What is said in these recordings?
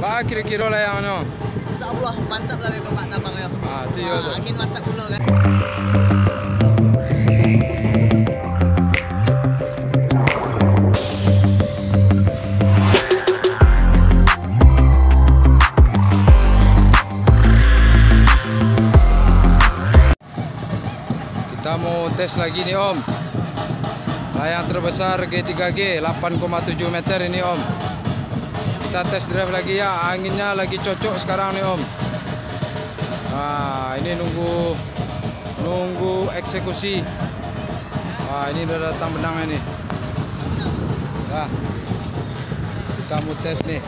Ba kira-kira lah yang ano. InsyaAllah mantap lah Bapak Tabang ya. Ah, tu ya tu. angin mantap dulu kan. Kita mau tes lagi nih Om. Layang terbesar G3G 8,7 meter ini Om. Kita tes drive lagi ya. Anginnya lagi cocok sekarang nih Om. Nah, ini nunggu nunggu eksekusi. Wah, ini udah datang benangnya nih. Nah, kita mau tes nih.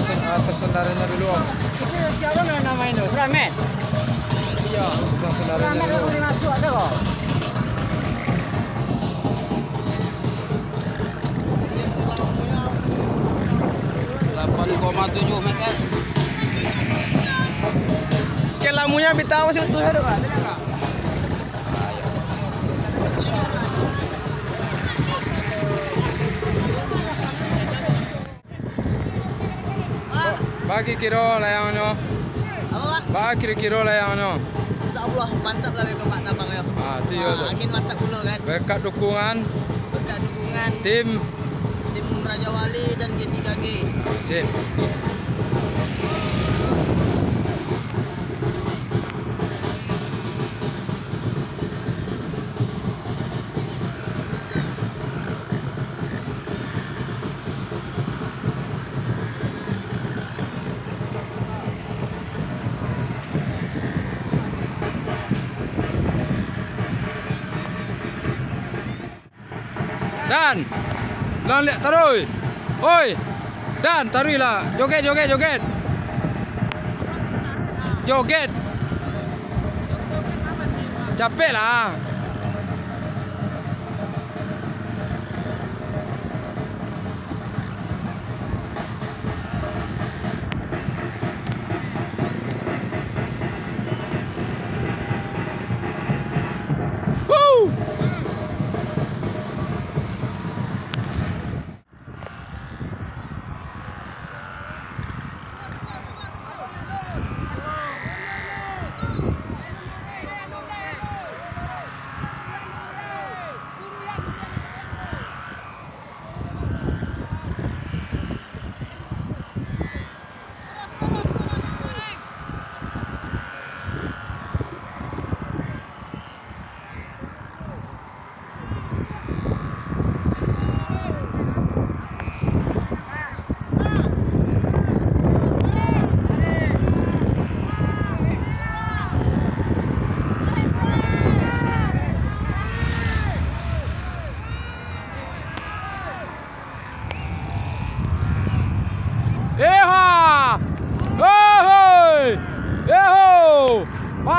Sen- eh, tersendarannya dulu Om. Itu siapa nama itu? Selamat. Iya, pasang sendarannya dulu. boleh masuk ada kok. meter. Sekali lamunya bintang masih utuh enggak? Pak, Bagi kiro layangnya. apa Pak? Bagi kira-kira layangnya. InsyaAllah mantap lah Bapak Tabang ya. Ah, tu ya tu. angin mantap dulu kan. Berkat dukungan Berkat dukungan tim tim Raja Wali dan G3G. sip. Dan Dan lihat taruh. Oi. Dan taruhlah. Joget joget joget. Joget. Capek lah.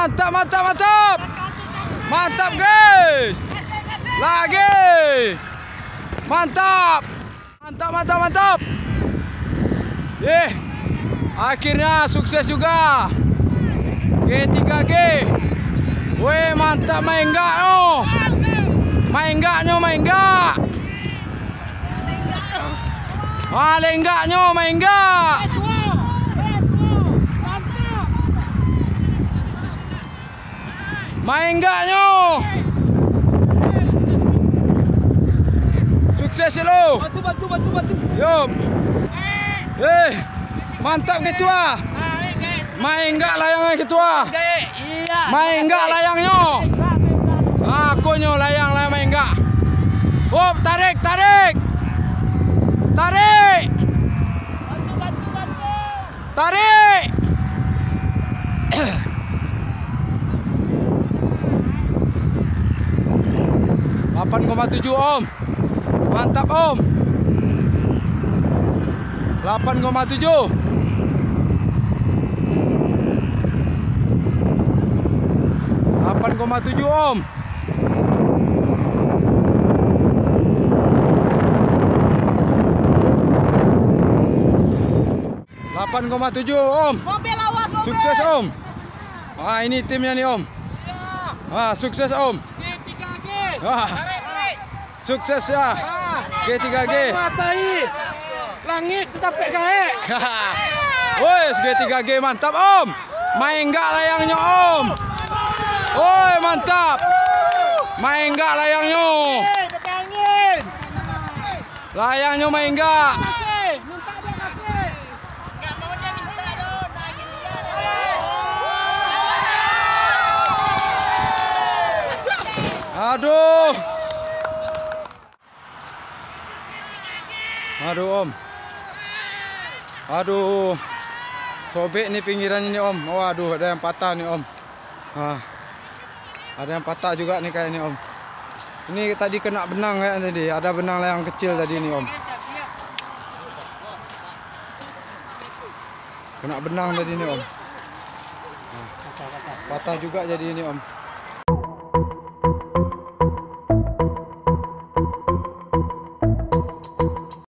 Mantap, mantap, mantap! Mantap, guys! Lagi! Mantap! Mantap, mantap, mantap! Eh, akhirnya sukses juga. G3G. Weh, mantap main enggak oh. Main enggaknya, main enggak. Ah, main enggak. Main enggaknya. Sukses ya lo. Batu batu batu batu. Yup. Eh, mantap ketua. Main enggak layangnya ketua. Iya. Main enggak layangnya. Aku nyo layang layang main enggak. Hop, tarik, tarik. Tarik. Bantu bantu bantu. Tarik. 8,7 om. Mantap om. 8,7 8,7 om. delapan koma tujuh om. Mobil awas mobil. sukses om. Wah ini timnya nih om. Iya. Wah sukses om. G3G. Wah, sukses ya. G3G. Masai. Langit tetap PKE. Woi, G3G mantap Om. Main enggak layangnya Om. Woi, mantap. Main enggak layangnya. Layangnya main enggak. Aduh. Aduh Om. Aduh. Sobek nih pinggiran ini Om. Waduh, ada yang patah nih Om. Ah. Ada yang patah juga nih kayak ini Om. Ini tadi kena benang kayak tadi. Ada benang yang kecil tadi nih Om. Kena benang tadi nih Om. Ah. Patah juga jadi ini Om.